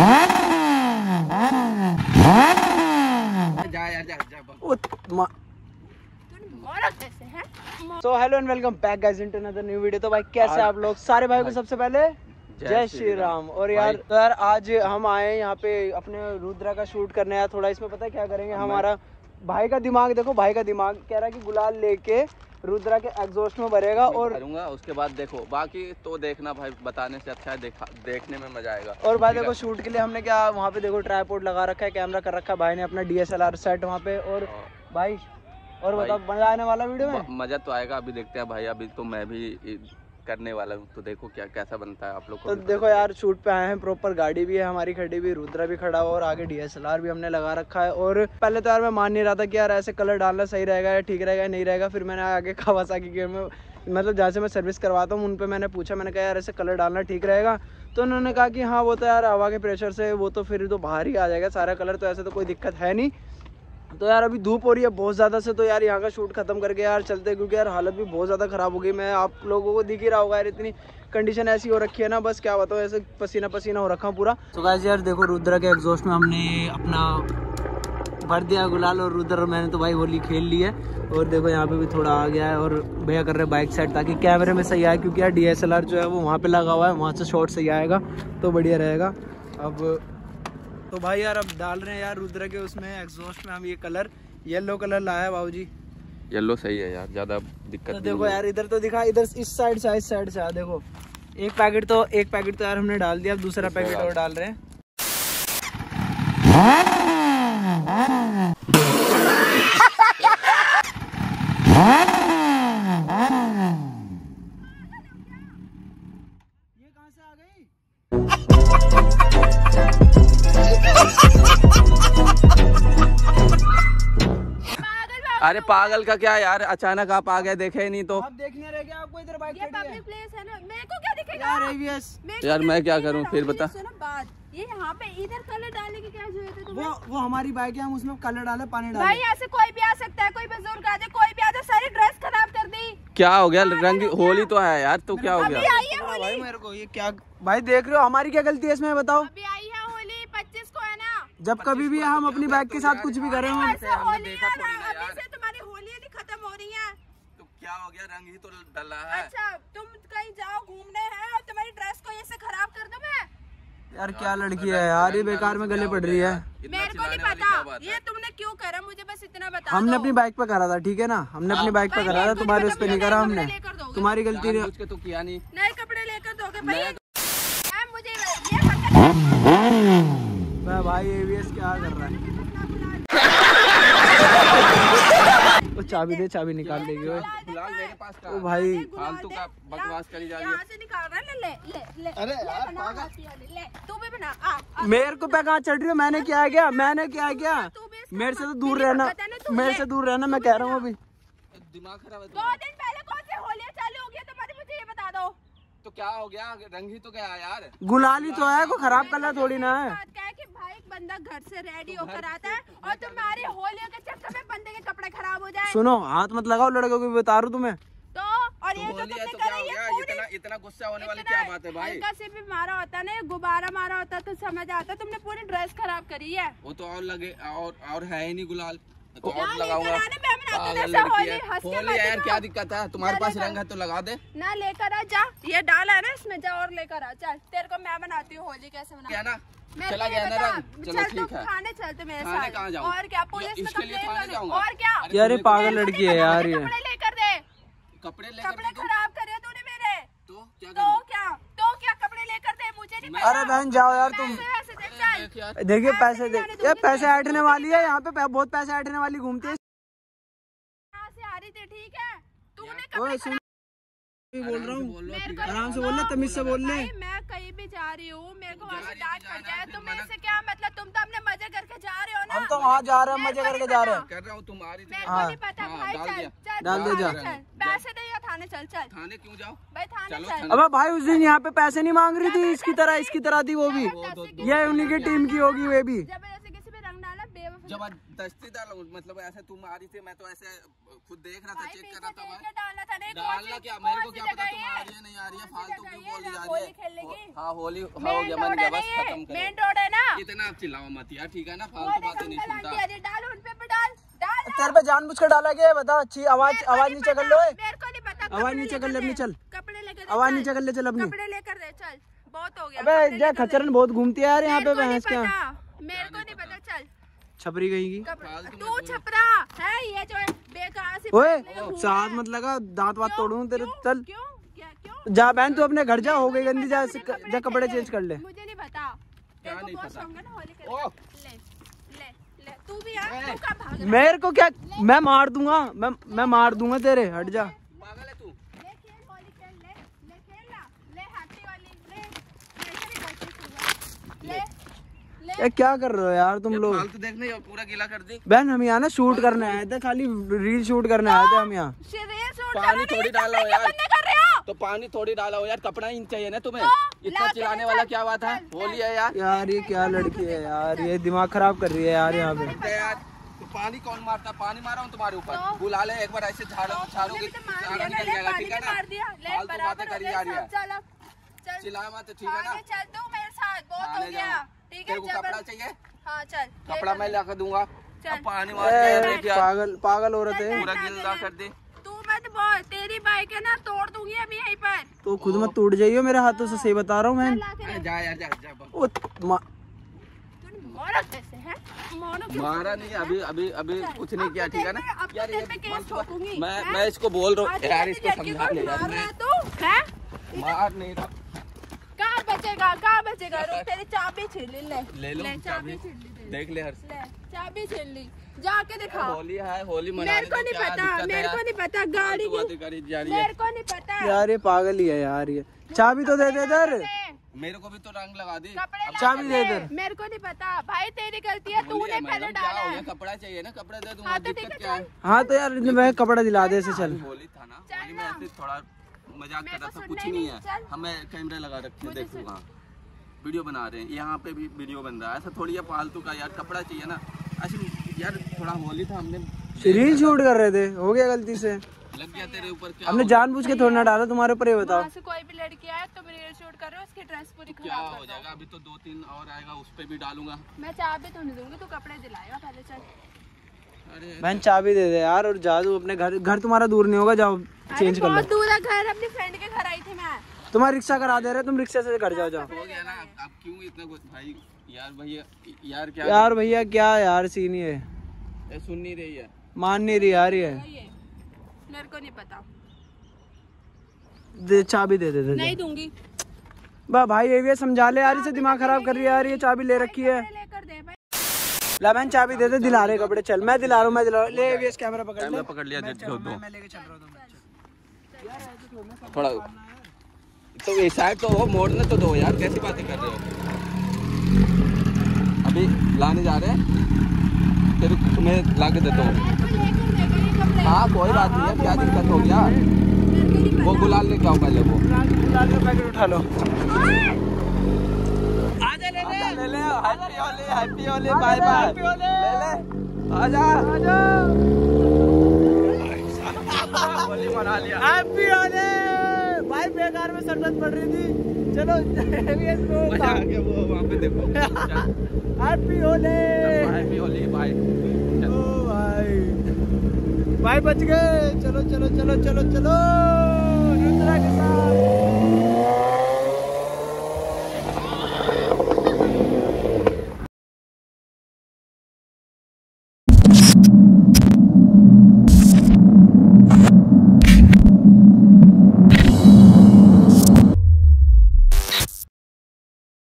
So hello and welcome back guys into another new video तो भाई कैसे आप लोग? सारे भाई को सबसे पहले जय श्री राम। और यार तो यार आज हम आए यहाँ पे अपने रुद्रा का शूट करने यार थोड़ा। इसमें पता है क्या करेंगे? हमारा भाई का दिमाग देखो भाई का दिमाग कह रहा है कि गुलाल लेके रुद्रा के एग्जॉस्ट में भरेगा और भरूँगा उसके बाद देखो बाकी तो देखना भाई बताने से अच्छा है देखा देखने में मज़ा आएगा। और भाई देखो शूट के लिए हमने क्या वहाँ पे देखो ट्राईपोर्ट लगा रखा है कैमरा कर रखा है भाई ने अपना डीएसएलआर सेट वहाँ पे और भाई और बताओ मज़ा आने वाला वीडियो में? मज़ा तो आएगा अभी देखते हैं भाई अभी तो मैं भी करने वाला हूँ। तो देखो क्या कैसा बनता है आप लोग तो देखो यार शूट पे आए हैं प्रॉपर गाड़ी भी है हमारी खड़ी भी रुद्रा भी खड़ा हुआ और आगे डीएसएलआर भी हमने लगा रखा है। और पहले तो यार मैं मान नहीं रहा था कि यार ऐसे कलर डालना सही रहेगा या ठीक रहेगा या नहीं रहेगा। फिर मैंने आगे कावासाकी के में मतलब जहाँ से मैं सर्विस करवाता हूँ उन पर मैंने पूछा मैंने कहा यार ऐसे कलर डालना ठीक रहेगा? तो उन्होंने कहा कि हाँ वो तो यार हवा के प्रेशर से वो तो फिर तो बाहर ही आ जाएगा सारा कलर तो ऐसे तो कोई दिक्कत है नहीं। तो यार अभी धूप हो रही है बहुत ज़्यादा से तो यार यहाँ का शूट खत्म करके यार चलते क्योंकि यार हालत भी बहुत ज़्यादा ख़राब हो गई। मैं आप लोगों को दिख ही रहा होगा यार, इतनी कंडीशन ऐसी हो रखी है ना, बस क्या बताओ ऐसे पसीना पसीना हो रखा पूरा। तो गाइस यार देखो, रुद्रा के एग्जॉस्ट में हमने अपना भर दिया गुलाल और रुद्र मैंने तो भाई होली खेल ली है। और देखो यहाँ पे भी थोड़ा आ गया है और भैया कर रहे हैं बाइक साइड ताकि कैमरे में सही आए, क्योंकि यार डीएसएलआर जो है वो वहाँ पे लगा हुआ है, वहाँ से शॉट सही आएगा तो बढ़िया रहेगा। अब तो भाई यार अब डाल रहे हैं यार रुद्र के उसमें एग्जॉस्ट में हम ये कलर येलो कलर लाया है बाबू जी येलो सही है यार ज़्यादा दिक्कत तो देखो यार इधर तो दिखा इधर इस साइड से इस साइड से देखो। एक पैकेट तो एक पैकेट तो यार हमने डाल दिया अब दूसरा पैकेट और डाल रहे हैं। अरे पागल का क्या यार? अचानक आप आ गए देखे ही नहीं तो। आप देखने रह गए आपको इधर बाइक ये पब्लिक प्लेस है। ना। मेरे को क्या दिखेगा? यार एवीएस यार, मैं क्या? करूँ? फिर बता। ये सुनो बात। ये यहाँ पे इधर कलर डालने की क्या ज़रूरत है वो तुम्हें? वो हमारी बाइक है हम उसमें कलर डाले पानी भाई डाले यहाँ से कोई भी आ सकता है कोई बुज़ुर्ग आ जाए कोई भी आ जाए सारी ड्रेस खराब कर दी। क्या हो गया? रंग होली तो है यार तो क्या हो अभी गया? आई है भाई मेरे को ये क्या भाई देख रहे हो हमारी क्या गलती है इसमें बताओ। अभी आई है होली पच्चीस को है ना। जब कभी भी हम अपनी बाइक के साथ कुछ भी करे करें हम ऐसे होली देखा है थोड़ी ना ना अभी यार। से तुम्हारी होली नहीं खत्म हो रही है तो क्या हो गया रंग ही तो डला है। अच्छा तुम कहीं जाओ घूमने हैं और तुम्हारी ड्रेस को ऐसे खराब कर दो मैं। यार क्या लड़की है यार ये बेकार में गले पड़ रही है। मेरे को नहीं पता। ये तुमने क्यों करा? मुझे बस इतना बता हमने अपनी बाइक पे करा था ठीक है ना? हमने अपनी बाइक पे करा था तुम्हारे नहीं उस पे पता, नहीं करा हमने। तुम्हारी गलती नहीं तो किया नहीं। नए कपड़े लेकर दोगे भाई। मुझे भाई एवीएस क्या कर रहा है? वो चाबी दे चाबी निकाल देगी पास ओ भाई। फालतू का बकवास करी जा रही है। से निकाल रहा ले ले ले ले अरे यार, तू भी बना आ, मेरे को पैगा कहाँ चढ़ रही हो मैंने क्या किया मैंने क्या किया? तू मेरे से तो दूर रहना तू मेरे से दूर रहना मैं कह रहा हूँ अभी। दिमाग खराब है दो तुम्हारा। दिन पहले कौन सी होलियाँ चालू हो गई तुम्हारी मुझे ये बता दो तो क्या हो गया? रंग ही तो गया यार। गुलाल ही तो है कोई खराब कलर थोड़ी ना है। बात क्या कि भाई एक बंदा घर से रेडी होकर आता है और तुम्हारी होलियों के चक्कर में बंदे के कपड़े खराब हो जाए। सुनो हाथ मत लगाओ लड़कों को बता रहा हूँ तुम्हें। तो और ये है तुमने तो करा हो ये इतना इतना गुस्सा होने वाली क्या बात है भाई? हल्का से भी मारा होता ना गुब्बारा मारा होता तो समझ आता तुमने पूरी ड्रेस खराब करी है। वो तो और लगे और और है ही नहीं गुलाल। तो पागल लड़की है। है यार क्या दिक्कत है? तुम्हारे पास रंग है तो लगा दे। ना लेकर आ जा। ये डाला है ना इसमें जा और लेकर आ चल। तेरे को मैं बनाती हूँ होली कैसे बना। ना? चला गया ना रंग। चलो ठीक है। खाने चलते मेरे साथ। कहाँ जाऊँ? और क्या पुलिस में कंप्लेन थाने करूँ और क्या? यार ये पागल लड़की है यार ये। कपड़े लेकर दे। कपड़े कपड़े। खराब करे तूने मेरे। तो क्या तो क्या? तो कपड़े लेकर दे? मुझे नहीं अरे बहन जाओ यार तुम। देखिए पैसे दे ये पैसे ऐठने वाली है यहाँ पे बहुत पैसे ऐठने वाली घूमती है। यहाँ से आ रही थी ठीक है? तूने ओए कपड़े बोल रहा हूँ। आराम से बोल ले तमिज से बोल ले भाई मैं कहीं भी जा रही हूँ मेरे को वहाँ से डांट पड़ जाए तो मेरे से क्या मतलब तुम तो अपने मज़े करके जा रहे हो ना? हम तो वहाँ जा रहे हैं मज़े करके जा रहे हैं। कर रहा हूँ तुम आ रही थी मेरे। को नहीं पता भाई डाल दिया। डाल दे जा। चल चल। थाने क्यों जाओ? भाई थाने चलो, चल। अबे भाई उस दिन यहाँ पे पैसे नहीं मांग रही थी इसकी तरह इसकी तरह थी वो भी। ये उन्हीं की टीम की होगी वे भी। ज़बरदस्ती किसी पे डाला मतलब ऐसे तुम आ रही थी मैं तो ऐसे खुद देख रहा था चेक कर रहा था मैं। डालना था डालना क्या? मेरे को क्या पता तुम आ रही है नहीं आ रही है फालतू क्यों बोल रही है? हाँ होली हो गया रोड मन गया बस खत्म मेन रोड है ना? इतना आप चिल्लाओ मत यार ठीक है ना? फालतू बातें नहीं सुनता। डाल उन पे डाल। डाल। तेरे पे जानबूझ कर डाला गया है, बता अच्छी आवाज़ आवाज़ नीचे कर लो। मेरे को आवाज़ नीचे कर ले अपनी, चल। कपड़े लेकर आवाज़ नीचे कर ले चल अपनी। कपड़े लेकर दे चल। बहुत हो गया अबे जा लेकर बहुत घूमती है यार यहाँ पे भैंस क्या? मेरे को नहीं पता चल। छपरी कहीं की? तू छपरा है ये जो बेकार से ओए साथ मत लगा दांत वात? तोड़ूं तेरे क्यों? चल। क्यों क्या क्यों? जा बहन तू अपने घर जा हो गई गंदी जा जा कपड़े चेंज कर ले। मुझे नहीं पता। तेरे नहीं पता? शौक है ना होली खेलने। ओह। का। ले ले ले तू भी आ तू भाग रहा मेरे को क्या मैं मार दूँगा मैं मैं मार दूँगा तेरे हट जा पागल है तू ले खेल होली खेल ले ले खेल ना ले हैप्पी वाली ले मेरे से नहीं बचती तू, ले ले ये क्या कर रहे हो यार तुम लोग? फालतू देखने पूरा गीला कर दी। बहन हम यहाँ ना शूट करने आए थे खाली रील शूट करने आए थे हम यहाँ। पानी थोड़ी डालो यार। क्या कर रहे हो? तो पानी थोड़ी डाला हो यार कपड़ा ही चाहिए ना तुम्हें। तो, इतना ला चिल्लाने वाला क्या बात है? है यार। यार ये क्या लड़की है यार ये दिमाग खराब कर रही है यार यहाँ पे। यार तो पानी कौन मारता पानी मारा हूँ तुम्हारे ऊपर। तो? बुला ले एक बार ऐसे झाड़ो तो झाड़ोगे तो जाएगा ठीक है ना? मार फालतू बातें हो करी जा रही है। चिल्ला मत ठीक है ना? चल तू मेरे साथ बहुत हो गया। ठीक है तेरे को कपड़ा चाहिए? हाँ चल कपड़ा मैं ला कर दूँगा। पानी पागल पागल है। पूरा गिल्ला कर दे। तू मत बोल तेरी बाइक है ना तोड़ दूँगी अभी यहीं पर। तो खुद मत टूट जाइयो मेरे हाथों से सही बता रहा हूँ मैं। जा यार जा जा ओ, मारा कैसे है? मारा नहीं अभी अभी अभी कुछ नहीं किया ठीक है ना? यार ये पे केस फालतू- ठोकूँगी, मैं मैं इसको बोल रहा हूँ। यार इसको समझा ले मार रहा है तू हैं? नहीं रहा। बचेगा कहाँ बचेगा रुक तेरी चाबी छीन ली। ले ले लो चाबी छीन ली देख ले हर्ष ले चाबी छीन ली जाके दिखाओ होली है होली मना मेरे को नहीं पता मेरे को नहीं पता गाड़ी है। मेरे को नहीं पता। यार ये पागल ही है यार ये। चाबी तो दे दे इधर। मेरे को भी तो रंग लगा दी। कपड़े चाबी दे। दे। इधर। मेरे को नहीं पता। भाई तेरी गलती है तूने पहले डाला है। कपड़ा चाहिए ना कपड़ा दे दूँगा हाँ तो है है? हाँ तो यार मैं कपड़ा दिला दे इसे चल। होली था ना होली में थोड़ा मज़ाक कर रहा था कुछ नहीं नहीं, है। हमें कैमरे लगा रखे हैं देखो वहाँ वीडियो बना रहे हैं यहाँ पे भी वीडियो बन रहा है। ऐसा थोड़ी है फालतू का यार कपड़ा चाहिए ना। ऐसे यार थोड़ा होली था हमने। रील शूट कर रहे थे हो गया गलती से। लग गया तेरे ऊपर क्या हमने हो- जानबूझ के थोड़ा ना डाला तुम्हारे ऊपर ये बताओ। से कोई भी लड़की आए तो रील शूट कर रहे हो उसकी ड्रेस पूरी क्या हो जाएगा अभी तो दो तीन और आएगा उस पे भी डालूँगा। मैं चाबी तो नहीं दूँगी तू कपड़े दिलाएगा पहले चल बहन चाबी दे दे यार और जादू अपने घर घर तुम्हारा दूर नहीं होगा जाओ चेंज कर लो। बहुत दूर है घर अपनी फ्रेंड के घर आई थी मैं। तुम्हारा रिक्शा करा दे रहे तुम रिक्शा से घर जाओ जाओ। हो गया ना अब क्यों इतना कुछ भाई यार भैया यार क्या यार भैया क्या यार सीन ये? ये सुन नहीं रही है। मान नहीं रही यार ये। ये मेरे को नहीं पता। दे चाबी दे दे दे नहीं दूँगी। बा भाई ये भी समझा ले यार इसे दिमाग खराब कर रही है यार ये चाबी ले रखी है। ला बहन चाबी दे दे दिला रहे कपड़े चल मैं दिला रहा हूँ मैं दिला रहा हूँ। ले ये कैमरा पकड़ ले कैमरा पकड़ लिया जज दो दो मैं लेके चल रहा हूँ थोड़ा तो ये साइड तो हो मोड़ने तो दो यार कैसी बातें कर रहे हो? अभी लाने जा रहे हैं फिर तुम्हें ला के देता हूँ। हाँ कोई बात नहीं है क्या दिक्कत हो गया वो गुलाल लेके आओ पहले वो। गुलाल का पैकेट उठा लो। आजा ले ले happy Holi happy Holi bye bye ले ले आजा आजा होली मना लिया हैप्पी होली भाई बेकार में सरदर्द पड़ रही थी चलो मज़ा आ गया वो वहाँ पे देखो happy Holi happy Holi bye ओ भाई भाई बच गए चलो चलो चलो चलो चलो रुद्रा के साथ